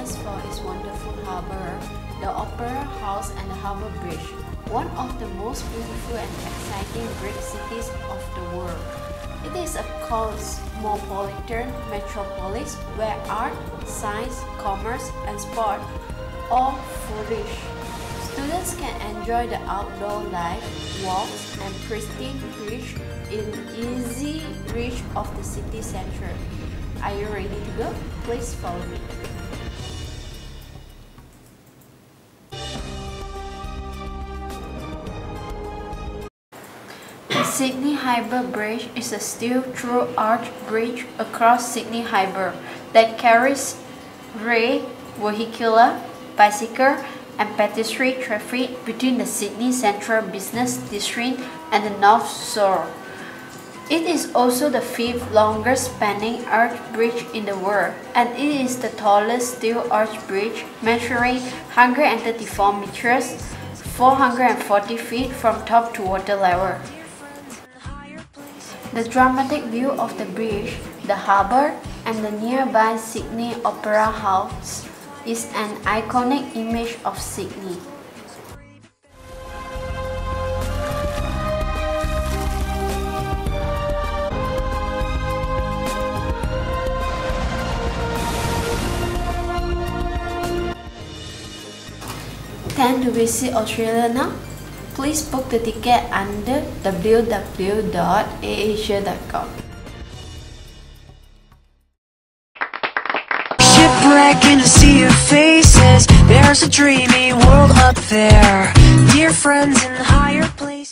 famous for its wonderful harbour, the Opera House and the Harbour Bridge, one of the most beautiful and exciting Greek cities of the world. It is a cosmopolitan metropolis where art, science, commerce and sport all flourish. Students can enjoy the outdoor life, walks and pristine beach in easy reach of the city center. Are you ready to go? Please follow me. Sydney Harbour Bridge is a steel through arch bridge across Sydney Harbour that carries rail, vehicular, bicycle, and pedestrian traffic between the Sydney Central Business District and the North Shore. It is also the fifth longest spanning arch bridge in the world, and it is the tallest steel arch bridge, measuring 134 meters, 440 feet from top to water level. The dramatic view of the bridge, the harbour, and the nearby Sydney Opera House is an iconic image of Sydney. Plan to visit Australia now? Please book the ticket under www.aasia.com. Shipwreck in a sea of faces. There's a dreamy world up there. Dear friends in higher places